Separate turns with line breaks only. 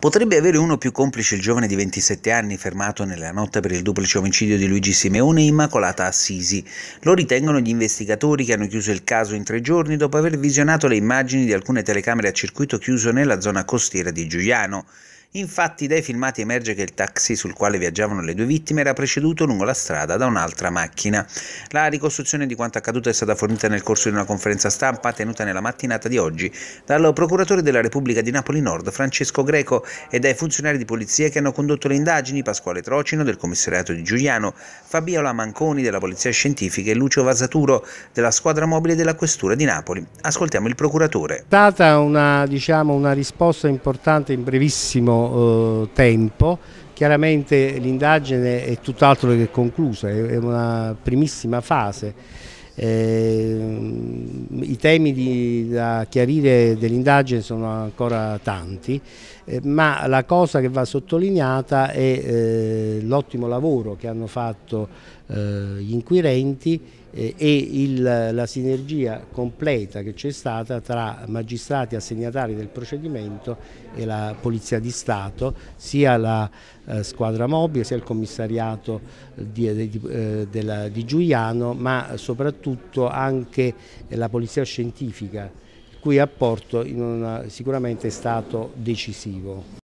Potrebbe avere uno più complice il giovane di 27 anni fermato nella notte per il duplice omicidio di Luigi Simeone e Immacolata Assisi. Lo ritengono gli investigatori che hanno chiuso il caso in tre giorni dopo aver visionato le immagini di alcune telecamere a circuito chiuso nella zona costiera di Giuliano. Infatti dai filmati emerge che il taxi sul quale viaggiavano le due vittime era preceduto lungo la strada da un'altra macchina. La ricostruzione di quanto accaduto è stata fornita nel corso di una conferenza stampa tenuta nella mattinata di oggi dal procuratore della Repubblica di Napoli Nord Francesco Greco e dai funzionari di polizia che hanno condotto le indagini Pasquale Trocino del commissariato di Giuliano, Fabiola Manconi della Polizia Scientifica e Lucio Vasaturo della squadra mobile della Questura di Napoli. Ascoltiamo il procuratore.
È stata una, diciamo, una risposta importante in brevissimo eh, tempo. Chiaramente l'indagine è tutt'altro che conclusa, è una primissima fase. Eh, I temi di, da chiarire dell'indagine sono ancora tanti, eh, ma la cosa che va sottolineata è eh, l'ottimo lavoro che hanno fatto eh, gli inquirenti e il, la sinergia completa che c'è stata tra magistrati assegnatari del procedimento e la Polizia di Stato, sia la eh, squadra mobile sia il commissariato di, di, eh, della, di Giuliano, ma soprattutto anche la Polizia Scientifica, il cui apporto una, sicuramente è stato decisivo.